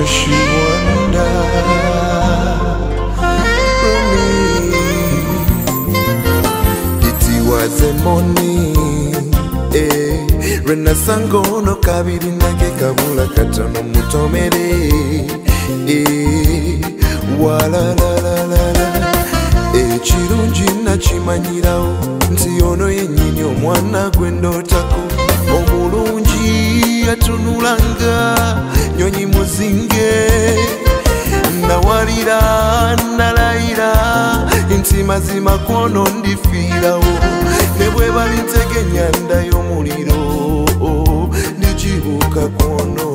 这是我们的和你，一起玩在梦里。lwe nasanga ono kabiri nage kabula katono mutomere walalalalala ekirungi nakimanyirawo nti ono yennyini omwana gwe ndootako omulungi yatunulanga nsinge nawalira nalayira ntimazima kwono ndifiirawo nebwebalintega enyanda y'omuliro ndikibuuka kwono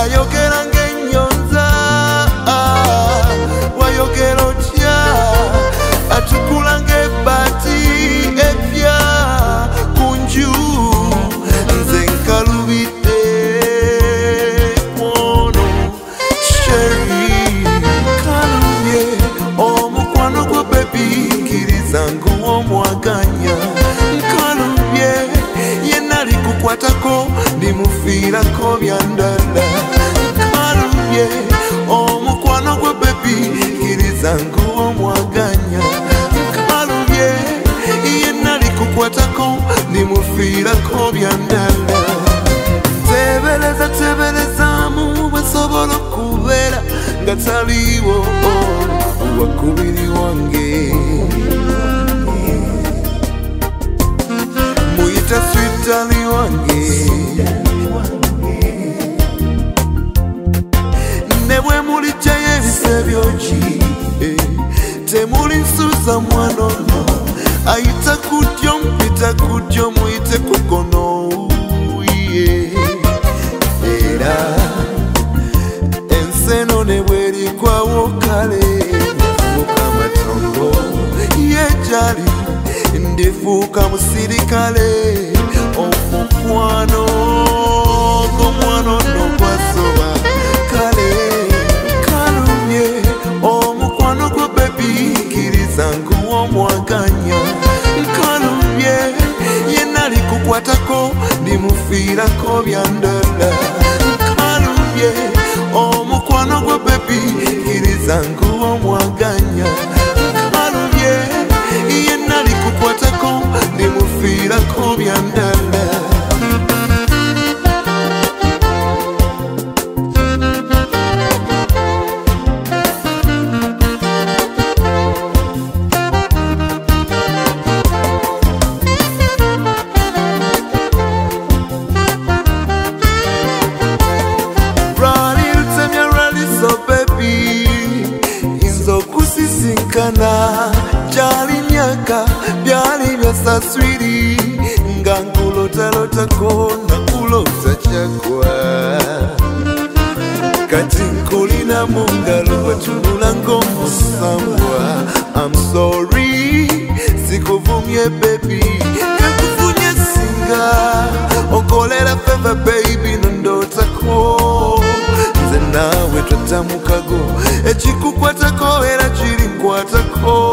ayogeran ndimuviirako byandala tebereza teberezamu mu nsobola okubeera nga taliwo oh, wakubiri wange muyita switali wange ne bwe mulijjayo ebisebyo eh, temuli mwita kutyo mwite kukono uye era ensi eno ne bwerikwawo kale nefuuka matongo yejali ndifuuka musirikale omukwano gomwano nokwasoba kale kalumye omukwano gwe bebikirizangu womwaganya mukwatako ndimufirako byandala swiri ngankulotalota kona kulota chakwa kati nkulina mungalo bwetunula ng'omusambwa am sikuvumye bebi nkakufunye singa onkolera feva bebi nondotako nze naawe twatamukago ekikukwatako era kirinkwatako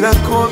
vida con